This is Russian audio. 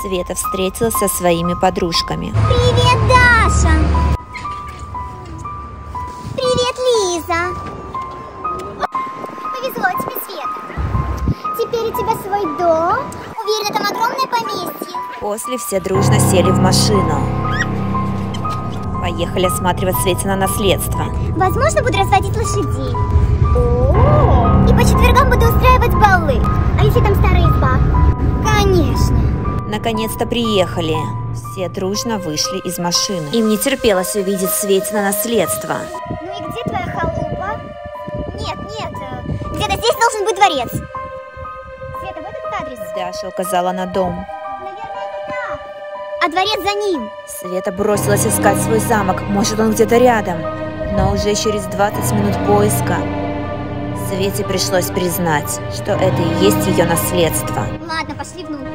Света встретилась со своими подружками. Привет, Даша! Привет, Лиза! Повезло тебе, Света. Теперь у тебя свой дом. Уверена, там огромное поместье. После все дружно сели в машину. Поехали осматривать Светина наследство. Возможно, буду разводить лошадей. О, Наконец-то приехали. Все дружно вышли из машины. Им не терпелось увидеть Светина наследство. Ну и где твоя халупа? Нет, нет, э, где-то здесь должен быть дворец. Света, вот этот адрес. Даша указала на дом. Наверное, это так. А дворец за ним. Света бросилась искать свой замок, может он где-то рядом. Но уже через 20 минут поиска Свете пришлось признать, что это и есть ее наследство. Ладно, пошли внутрь.